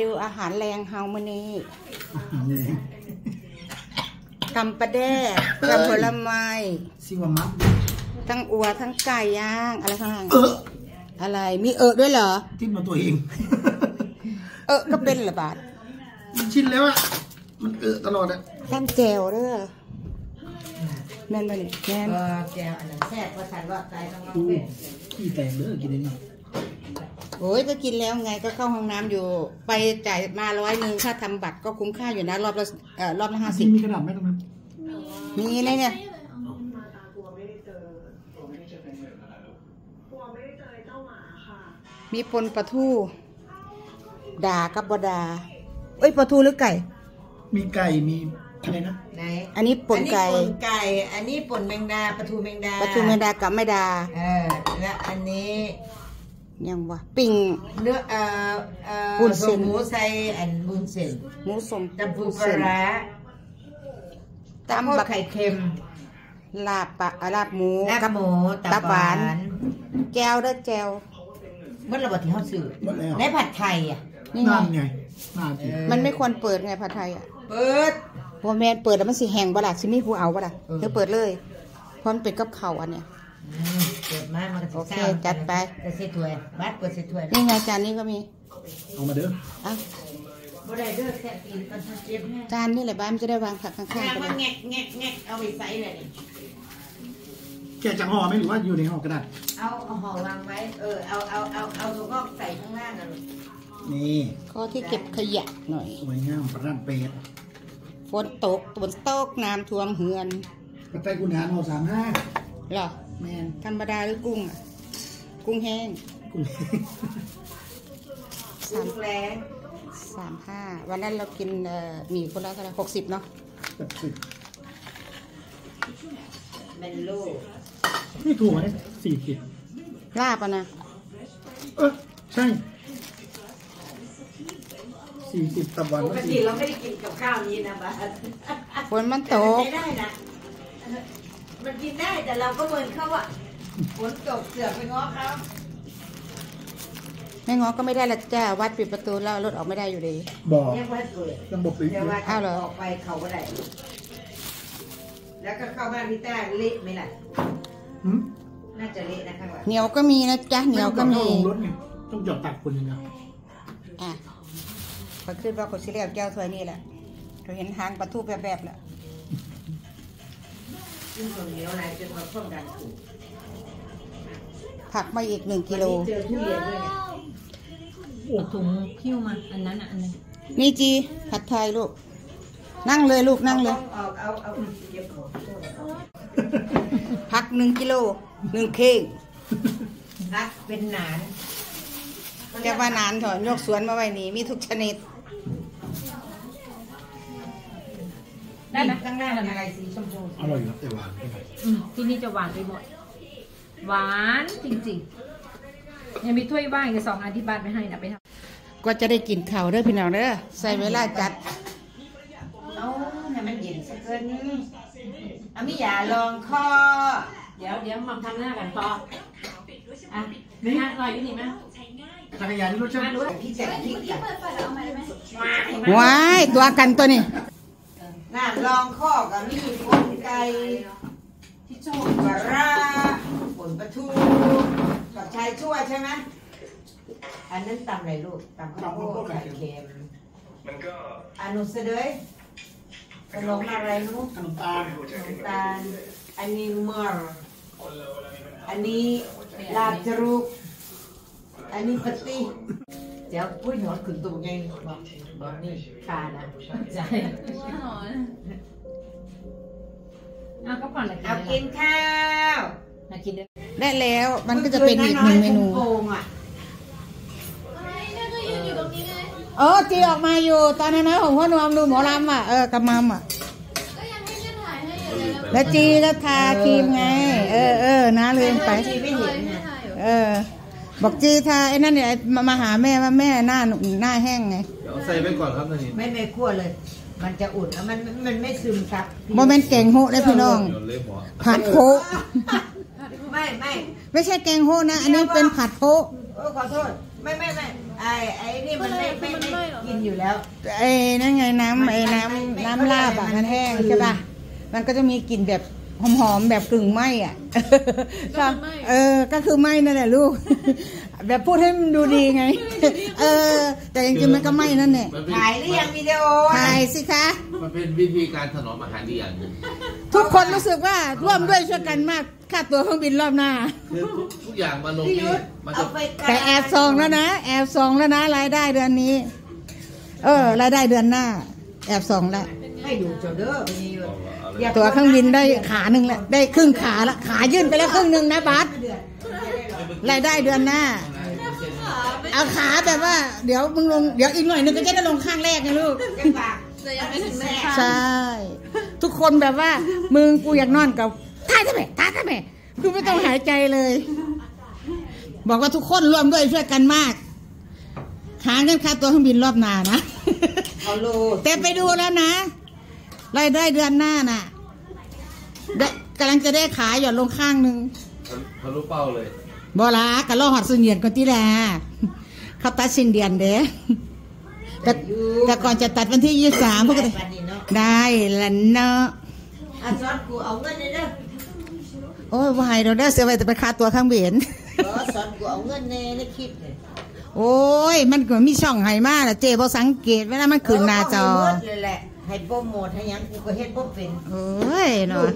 ดูอาหารแรงเฮามื้อนี้นี่ตำปลาแด้กับผลไม้ซิวามัดทั้งอัวทั้งไก่ย่างอะไรข้างล่างเอออะไรมีเออด้วยเหรอทิ่มาตัวเอง เออก็เป็นเหระบาดชินแล้วอะมันเออตลอดอะท่านแจวเด้อแม่นบ่นี่แม่นเออแกวอันนั้นแซ่บว่าสันว่าใจต้องลองดูเป็นขี้แตกเด้อกินได้นี่ โอ้ยก็กินแล้วไงก็เข้าห้องน้ำอยู่ ไปจ่ายมาร้อยหนึ่งค่าทำบัตรก็คุ้มค่าอยู่นะรอบละเอ่อรอบละห้าสิบมีกระดาษไหมตรงนั้นมีเลยเนี่ยมีปนปลาทูด่ากับบดาเอ้ยปลาทูหรือไก่ มีไก่มีอะไรนะไหนอันนี้ปนไก่อันนี้ป่นไก่ อันนี้ป่นแมงดาปลาทูแมงดาปลาทูไม่ดากับไม่ดา เออและอันนี้ ยังวะปิ้งเนื้อเอ่อเอ่อวุ้นเส้น หมูใส่อันบุญเส้นหมูสมตำปูปลาร้าตำบับักกไข่เค็มลาบปลาอ่าลาบหมูลาบกับหมูตัตับบหวาวหานนแก้วเด้อแก้วเมื่อระบบที่เขาซื้อหมดแล้วและผัดไทยอะนี่ไงนั่นไงน่ากินมันไม่ควรเปิดไงผัดไทยอะเปิด พอแมนเปิดแล้วมันสิแห้งบ่ล่ะสิมีผู้เอาบ่ล่ะเออ เธอเปิดเลยเพราะมันเป็นกับเขาวอันเนี้ย อืม เปิดมามันก็โอเคสิศร้าจัดไปเปิดเสถ้วยบัดเปิดเสถ้วยนี่ไงจานนี้ก็มีเอามาเด้ออะบ่ได้เด้อแค่กินมันเจ็บแน่จานนี่แหละบ้านมันจะได้วางผักข้างแค่ๆก็ว่าได้แงกแงกแงกเอาไปใส่เลยนี่แกะจากห่อไหมหรือว่าอยู่ในห่อกระดาษเอาเอาห่อวางไว้เออเอาเอาเอาเอาตัวงอกใส่ข้างล่างอะลูกนี่ข้อที่เก็บขยะหน่อยสวยงามประดันเป็ดฝนตกฝนตกน้ำท่วมเฮือนกระต่ายกุนหารห่อสามห้าเหรอ แมนธรรมดาหรือกุ้งอะ กุ้งแห้งกุ้งสามแรงสามห้าวันนั้นเรากินเอ่อหมี่คนละเท่าไหร่หกสิบเนาะแบบสิบเป็นลูกนี่ถูกไหมสี่สิบลาบอะนะ เออใช่สี่สิบตับหวานปก็กติสี่เราไม่ได้กินกับข้าวนี้นะบ้าสฝนมันตกไม่ได้นะ มันกินได้แต่เราก็เมินเขาอะฝนตกเสือกไปง้อเขาไม่ง้อก็ไม่ได้ละจ้าวัดปิดประตูแล้วรถออกไม่ได้อยู่ดีบอกเรียกว่าสวยต้องบอกไปเรียกว่าอ้าวเหรอออกไปเขาก็ได้แล้วก็เข้าบ้านพี่ต้าเละไหมล่ะหืมน่าจะเละนะข้างหลังเหนียวก็มีนะจ๊ะเหนียวก็มีไต้องลงรถไงต้องหยอดตักคนอย่างเดียวอะพอคิดว่าคนสิเรียกแก้วถ้วยนี่แหละเราเห็นหางปลาทูแบบๆแล้ว ซึ่งตรงนี้อะไรจนมาเพิ่มดันถูกผักมาอีกหนึ่งกิโล วันนี้เจอทุเรียนด้วยไงเอาถุงพิ้วมา อันนั้นอะอันนึงนี่จีผัดไทยลูก นั่งเลยลูกนั่งเลย เอาเอาเอาเก็บของโทษผักหนึ่งกิโลหนึ่งเข่งรักเป็นหนานแกว่านานเถอะยกสวนมาไว้นี่มีทุกชนิด ได้ไหมข้างหน้าอะไรสีชมพูอร่อยครับแต่หวานไปหน่อยอืมที่นี่จะหวานไปหมด หวานจริงๆยังมีถ้วยว่างอีกสองอันที่บ้านไปให้นะไปทำกว่าจะได้กินข้าวเด้อพี่น้องเด้อใส่เวลาจัดเอาให้มันเย็นสักเกินเอามียาลองคอเดี๋ยวเดี๋ยวมัมทำหน้ากันพออะไม่ฮะรออยู่นี่ไหมจักรยานนี่รสชาติพี่แจกพี่กันว้ายตัวกันตัวนี้ น้ำลองคอกับมีผลไก่ที่ชมปลาราผลปลาทูกับชายชั่วใช่ไหมอันนั้นตำอะไรลูกตำข้าวโพดไข่เค็มมันก็อนุเสดยขนมอะไรลูกขนมตาลขนมตาลอันนี้มอร์อันนี้ลาบจรุกอันนี้ปะติ เดี๋ยวพูดหยอดขึ้นตัวไงบอกบอกนี่คานะใช่เอาก็ก่อนเลยเอากินข้าวมากินด้วยได้แล้วมันก็จะเป็นอีกหนึ่งเมนูโกงอะเออจีออกมาอยู่ ตอนนั้นนะของพ่อนวมดูหมอลำอะเออกำมัมอะแล้วจีก็ทาครีมไง เออเออนะลืมไปจีไม่เห็นนะเออ บอกจีทาไอ้นั่นเนี่ยมามาหาแม่ว่าแม่หน้าหนุ่มหน้าแห้งไงเดี๋ยวเอาใส่ไปก่อนครับตอนนี้ไม่ไม่คั่วเลย มันจะอุ่นแล้วมันมันไม่ซึมซับโมเมนต์แกงโฮะได้อพี่น้องเดี๋ยวเละหัวผัดโพะไม่ไม่ไม่ใช่แกงโฮะนะ อันนี้เป็นผัดโพะเออขอโทษไม่ไม่ไม่ไอ้ไอ้นี่มันไม่ไม่ไม่กินนอยู่แล้วไอ้นั่นไงน้ำไอ้น้ำน้ำลาบอะมันแห้งใช่ป่ะมันก็จะมีกลิ่นแบบ หอมๆแบบกึ่งไหมอะก็เออ ก็คือไหมนั่นแหละลูก แบบพูดให้มันดูดีไง เออ แต่จริงๆมันก็ไหมนั่นแหละมันเป็นถ่ายหรือยังวิดีโอถ่ายสิคะ มันเป็นวิธีการถนอมอาหารดีอย่างหนึ่งทุกคนรู้สึกว่าร่วมด้วยช่วยกันมากค่าตัวเครื่องบินรอบหน้าคือทุกทุกอย่างมาลงพี่ที่ยุทธมันเอาจะไปกลางแต่แอบซองแล้วนะ แอบซองแล้วนะรายได้เดือนนี้ เออ รายได้เดือนหน้า แอบซองแล้วให้ดูเจ้าเด้อพี่ยุทธอย่า ตัวเครื่องบินได้ขาหนึ่งแล้วได้ครึ่งขาละขายื่นไปแล้วครึ่งหนึ่งนะบัสเดือดรายได้เดือนหน้า เอาขาแบบว่า เดี๋ยวมึงลงเดี๋ยวอีกหน่อยนึงก็จะได้ลงข้างแรกไงลูกจังหวะเลยยังไม่ถึงแม่ใช่ ทุกคนแบบว่า มึงกูอยากนอนกับท่าทำไมท่าทำไมคือไม่ต้องหายใจเลย บอกว่าทุกคนร่วมด้วยช่วยกันมากหาเงินค่าตัวเครื่องบินรอบหน้านะเอาโลดแต่ไปดูแล้วนะ รายได้เดือนหน้าน่ะได้กำลังจะได้ขายหย่อนลงข้างหนึ่งทะลุเป้าเลย บอลากะล่อหอดสุนเยียนก่อนที่แลเขาตัดสิ้นเดือนเด้แต่แต่ก่อนจะตัดวันที่ยี่สามพวกก็ได้ปานนี้เนาะได้ละเนาะอะซอสกูเอาเงินเลยเด้อโอ้ยวายเราได้เสียไปแต่ไปค่าตัวข้างเบียนเออซอสกูเอาเงินในในคลิปเลยโอ้ย มันก็มีช่องให้มาแหละเจ๊บอสังเกตเวลามันขึ้นหน้าจอเให้หมดเลยแหละ ให้โปรโมทให้หยังกูก็เฮ็ดบ่เป็นโอ้ยเนาะ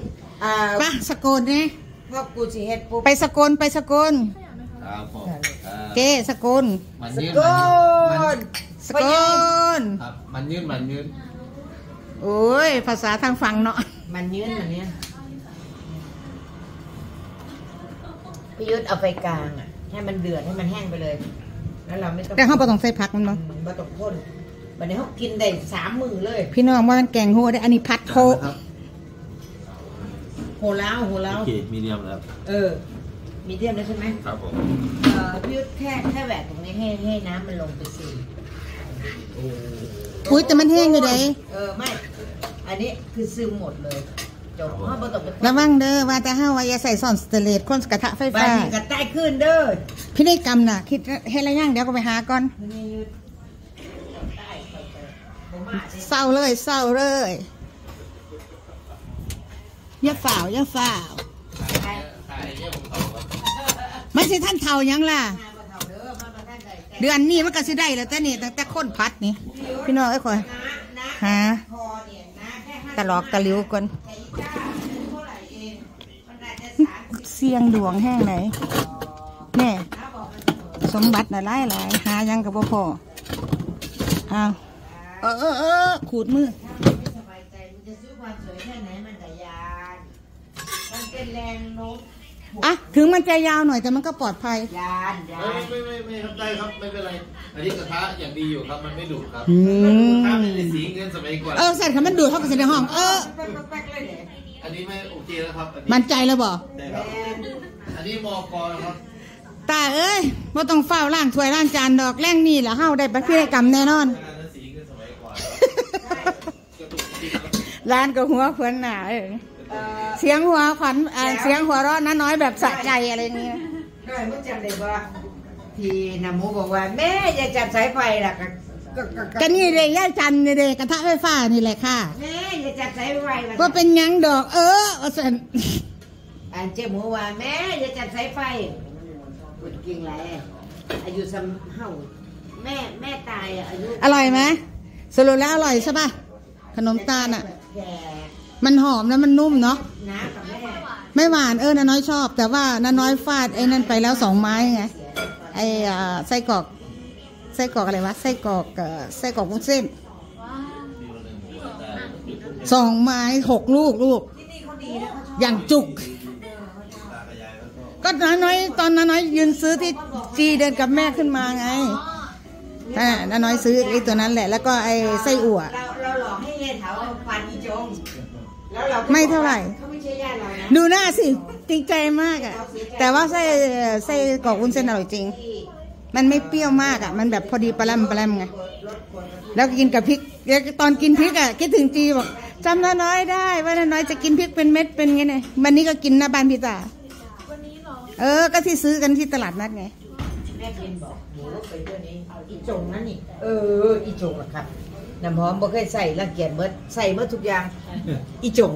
อ่าไปสกลเนี่ยพวกกูสิเฮ็ดปุ๊บไปสกลไปสกลครับผมเอ่อเจ๊สกลมันสยืดกมันลสกลครับมันยืดมันยืดโอ้ย ภาษาทางฝั่งเนาะมันยืนมันเนี้ยพี่ยุทธเอาไปกลางอะให้มันเดือดให้มันแห้งไปเลย แล้วเราไม่ต้องแต่ห้องประตองใส่ผักมันอืเนาะมบ่ต้องพ่น วันนี้เขากินได้สามมื้อเลย พี่น้องว่ามันแกงโฮได้อันนี้พัดโคครับโหล้าวโหล้าโอวเคมีเดียมแล้วเออ มีเดียมแล้วใช่ไหมครับผมเอ่อพี่ยุทธแค่แค่แหวกตรงนี้ให้ให้น้ำมันลงไปสิอุ้ยแต่มันแห้งอยู่ไหนเออไม่ อันนี้คือซึมหมดเลยจบเพราะบ่ต้องไประวังเด้อว่าแต่ห้าว่าอย่าใส่ซ่อนสเตนเลสคนกระทะไฟบ้าฟ้านนี้ก็ใต้ขึ้นเด้อพี่ได้กรรมน่ะ คิดให้ระย่างเดี๋ยวก็ไปหาก่อนพี่ยุทธใต้ไปเถอะผมมาดิ เศร้าเลยเศร้าเลยอย่าฝ่าวอย่าฝ่าวไม่ใช่ท่านเท่ายังล่ะ เดือนนี้มันก็สิได้แล้วแต่นี่ตั้งแต่คนพัดนี่ พี่น้องเอ้คนะนะหาพอเนี่ยนะห้าตลอกตะลิวก่อนแต่อีจ้าเท่าไหร่เองมันเสี้ยงดวงแห้งไหนแน่สมบัติน่ะหลายหลายหายังกับบ่พอเอา เออเออเออขูดมือถ้ามันไม่สบายใจมันจะซื้อความสวยแค่ไหนมันก็ยานมันเป็นแรงโน้มอะถึงมันจะยาวหน่อยแต่มันก็ปลอดภัยยานยาไม่นไม่ไม่ไม่ครับได้ครับไม่เป็นไรอันนี้กระทะอย่างดีอยู่ครับมันไม่ดุครับอืมถ้าเป็นสีเงินสมัยก่อนเออใส่ค่ะมันดูดเข้าไปในห้อง เออแป๊กๆๆเลยเนี่ยอันนี้ไม่โอเคแล้วครับอันนี้มันใจแล้วบ่ได้ครับอันนี้มอกรครับตาเอ้ยบ่ต้องเฝ้าล้างถ้วยล้างจานดอกแรงนี่แหละเฮาได้พิธีกรรมแน่นอนอันนั้นสีเงินสมัยก่อนกระตุกจ ริงครับร้านกับหัวเพื่อนหนาเออเอ่อเสียงหัวขวัญอ่าเสียงหัวเร้อนน้อยแบบสะใจอะไรเงี้ยน้อยมึงจำได้ว่าที่นามูบอกว่าแม่อย่าจับสายไฟล่ะก็ก็ก็ก็ก็นี่เลยย่าจันนี่เลยกระทะไฟฟ้านี่แหละค่ะแม่อย่าจับสายไฟล่ะว่าเป็นหยังดอก เออว่าสันอันเจ้าหมูว่าแม่อย่าจับสายไฟพูดกิ่งไรอายุซ้ำเฮาแม่แม่ตายอะอายุอร่อยไหมสรุปแล้วอร่อยใช่ป่ะขนมตาลอะแก่ มันหอมแล้วมันนุ่มเนาะน้ากับแม่ไม่หวานเออน้าน้อยชอบ แต่ว่าน้าน้อยฟาดไอ้นั่นไปแล้วสองไม้ไงไอ้อ่าไส้กรอกไส้กรอกอะไรวะไส้กรอกเอ่อไส้กรอกวุ้นเส้นสองไม้หกลูกลูกที่นี่เขาดีนะเขาชอบอย่างจุก ก็น้าน้อย ตอนน้าน้อยยืนซื้อที่จีเดินกับแม่ขึ้นมาไงอ่าน้าน้อยซื้อไอ้ตัวนั้นแหละ แล้วก็ไอ้ไส้อั่วเราเราหลอกให้เยถาว่าฟันอีจง แล้วเราก็ไม่เท่าไหร่ เขาไม่ใช่ญาติเรานะดูหน้าสิ จริงใจมากอะแต่ว่าไส้ไส้กรอกวุ้นเส้นอร่อยจริง ที่มันไม่เปรี้ยวมากอะมันแบบพอดีปลาแรมปลาแรมไง รถควรแล้วก็กินกับพริกแล้วตอนกินพริกอะคิดถึงจีบอกจำน้าน้อยได้ ว่าน้าน้อยจะกินพริกเป็นเม็ดเป็นไงเนี่ยวันนี้ก็กินหน้าบ้านพี่ตาเออ ก็ที่ซื้อกันที่ตลาดนัดไงนม่พินบอกหมูไปด้วยนี้อีจงนั่นนี่ เออ อีจงเหรอครับ น้ำหอมบ่เคยใส่ละเกียดเบิดใส่เมื่อทุกอย่าง อีจง